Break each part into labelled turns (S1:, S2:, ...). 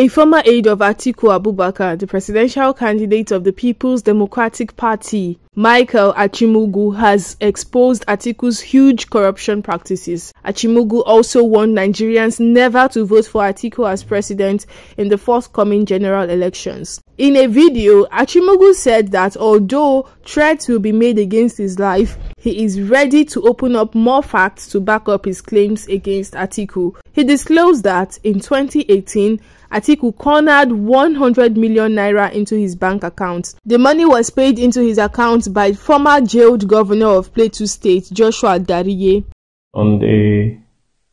S1: A former aide of Atiku Abubakar, the presidential candidate of the People's Democratic Party, Michael Achimugu, has exposed Atiku's huge corruption practices. Achimugu also warned Nigerians never to vote for Atiku as president in the forthcoming general elections. In a video, Achimugu said that although threats will be made against his life, he is ready to open up more facts to back up his claims against Atiku. He disclosed that in 2018, Atiku cornered 100 million naira into his bank account. The money was paid into his account by former jailed governor of Plateau State, Joshua Dariye.
S2: On the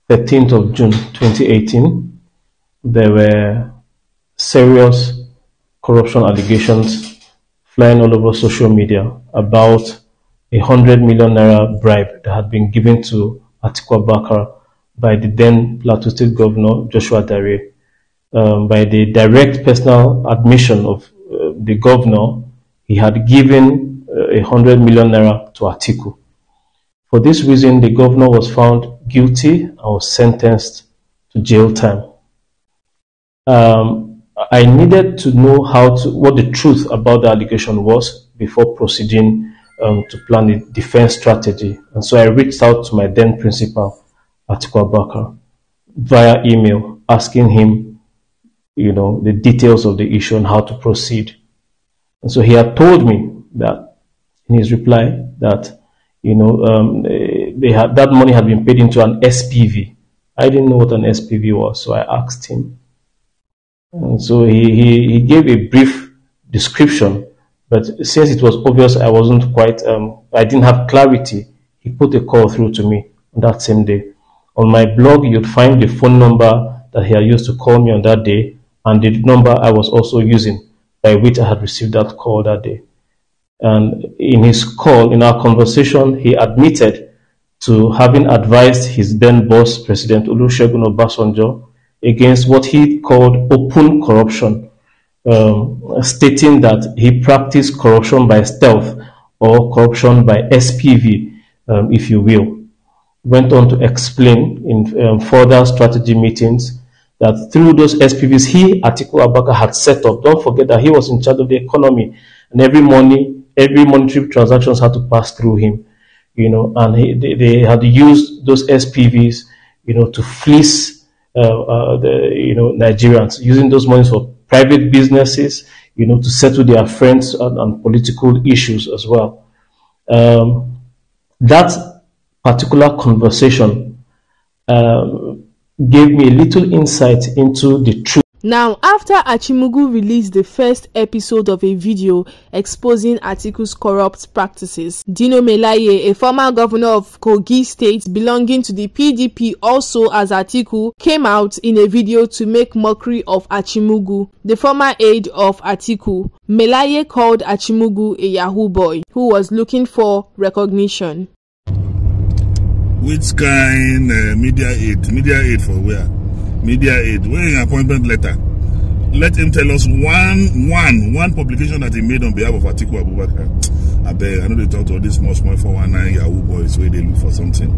S2: 13th of June 2018, there were serious corruption allegations flying all over social media about a 100 million naira bribe that had been given to Atiku Abubakar by the then Plateau State Governor Joshua Dariye um, by the direct personal admission of uh, the governor, he had given a uh, hundred million naira to Atiku. For this reason, the governor was found guilty and was sentenced to jail time. Um, I needed to know how to, what the truth about the allegation was before proceeding um, to plan a defense strategy. And so I reached out to my then principal, Atiku Abubakar, via email, asking him you know, the details of the issue and how to proceed. And so he had told me that in his reply that, you know, um, they had, that money had been paid into an SPV. I didn't know what an SPV was, so I asked him. And so he, he, he gave a brief description, but since it was obvious I wasn't quite, um, I didn't have clarity, he put a call through to me on that same day. On my blog, you'd find the phone number that he had used to call me on that day and the number I was also using by which I had received that call that day. And in his call, in our conversation, he admitted to having advised his then boss, President Olusegun Obasanjo, against what he called open corruption, um, stating that he practiced corruption by stealth or corruption by SPV, um, if you will. Went on to explain in um, further strategy meetings that through those SPVs he, Atiku Abubakar, had set up. Don't forget that he was in charge of the economy, and every money, every monetary transactions had to pass through him. You know, and he, they, they, had used those SPVs, you know, to fleece uh, uh, the you know Nigerians, using those monies for private businesses, you know, to settle their friends and, and political issues as well. Um, that particular conversation um, gave me a little insight into the truth.
S1: Now, after Achimugu released the first episode of a video exposing Atiku's corrupt practices, Dino Melaye, a former governor of Kogi State belonging to the PDP also as Atiku, came out in a video to make mockery of Achimugu, the former aide of Atiku. Melaye called Achimugu a Yahoo boy who was looking for recognition.
S3: Which kind uh, media aide? Media aide for where? Media aide. Where in appointment letter? Let him tell us one, one, one publication that he made on behalf of Atiku Abubakar. I beg, I know they talk to all these small, small 419 Yahoo boys where they look for something.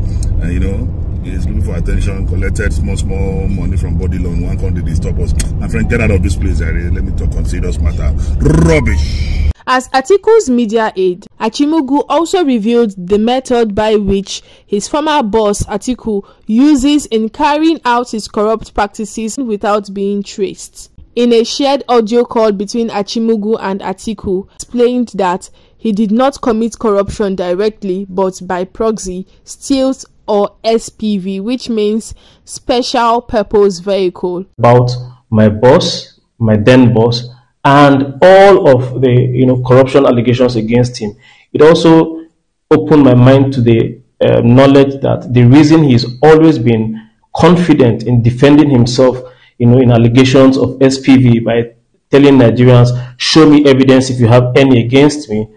S3: And you know, he's looking for attention, collected small, small money from body loan. One country, they stop us. My friend, get out of this place, Let me talk on serious matter. Rubbish.
S1: As Atiku's media aide, Achimugu also revealed the method by which his former boss Atiku uses in carrying out his corrupt practices without being traced. In a shared audio call between Achimugu and Atiku, explained that he did not commit corruption directly but by proxy, steals or SPV, which means special purpose vehicle.
S2: About my boss, my then boss, and all of the you know corruption allegations against him. It also opened my mind to the uh, knowledge that the reason he's always been confident in defending himself, you know, in allegations of SPV by telling Nigerians, "Show me evidence if you have any against me,"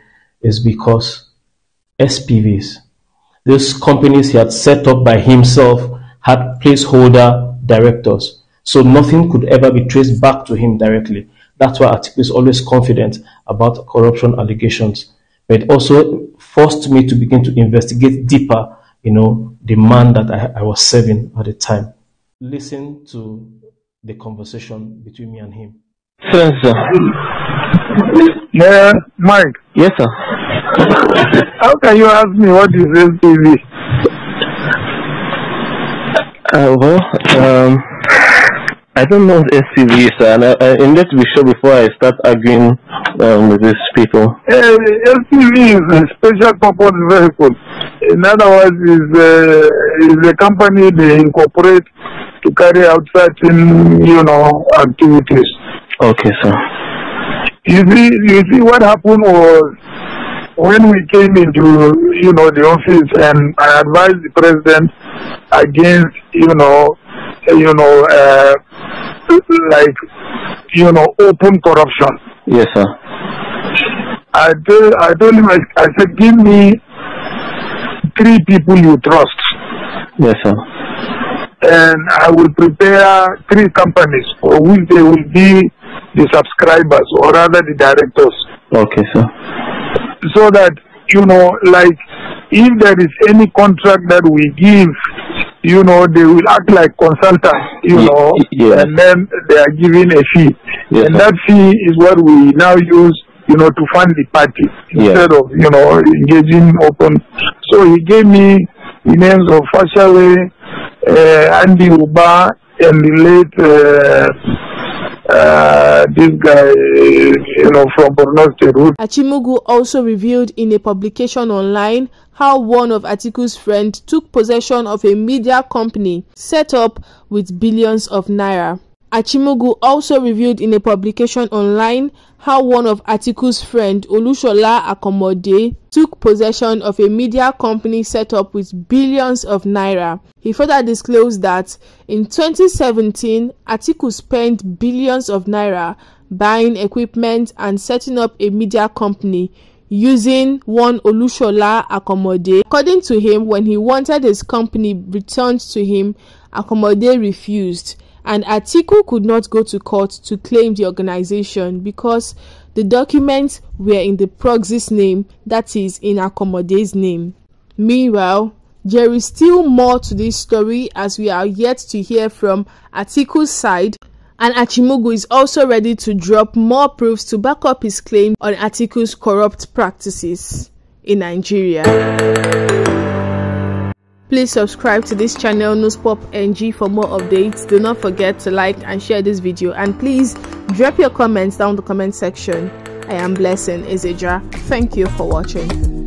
S2: is because SPVs, those companies he had set up by himself, had placeholder directors, so nothing could ever be traced back to him directly. That's why Atiku is always confident about corruption allegations. But it also forced me to begin to investigate deeper, you know, the man that I, I was serving at the time. Listen to the conversation between me and him.
S4: Sir, sir.
S5: Yeah, Mike.
S4: Yes, sir.
S5: How can you ask me what is SPV?
S4: Uh, well, um, I don't know what SPV is, sir, and I, I need to be sure before I start arguing um, with these people.
S5: Uh, SPV is a special purpose vehicle. In other words, is uh, is a company they incorporate to carry out certain, you know, activities.
S4: Okay, sir.
S5: You see, you see what happened was when we came into, you know, the office and I advised the president against, you know, you know, uh, like, you know, open corruption.
S4: Yes, sir.
S5: I told, I told him, I, I said, give me three people you trust,
S4: Yes, sir.
S5: and I will prepare three companies for which they will be the subscribers, or rather the directors,
S4: Okay, sir.
S5: So that you know, like, if there is any contract that we give, you know, they will act like consultants, you
S4: Ye-
S5: know,
S4: yes.
S5: and then they are giving a fee,
S4: Yes,
S5: and that fee is what we now use you know, to fund the party instead of, you know, engaging open. So he gave me the names of Fasawe, uh, Andy Uba, and the late, uh, uh, this guy, you know, from Borno State,
S1: Achimugu also revealed in a publication online how one of Atiku's friends took possession of a media company set up with billions of naira. Achimugu also revealed in a publication online how one of Atiku's friend Olushola Akomode took possession of a media company set up with billions of naira. He further disclosed that in 2017, Atiku spent billions of naira buying equipment and setting up a media company using one Olushola Akomode. According to him, when he wanted his company returned to him, Akomode refused and Atiku could not go to court to claim the organization because the documents were in the proxy's name, that is, in Akomode's name. Meanwhile, there is still more to this story as we are yet to hear from Atiku's side and Achimugu is also ready to drop more proofs to back up his claim on Atiku's corrupt practices in Nigeria. Please subscribe to this channel Newspop NG for more updates. Do not forget to like and share this video and please drop your comments down the comment section. I am Blessing Izidra. Thank you for watching.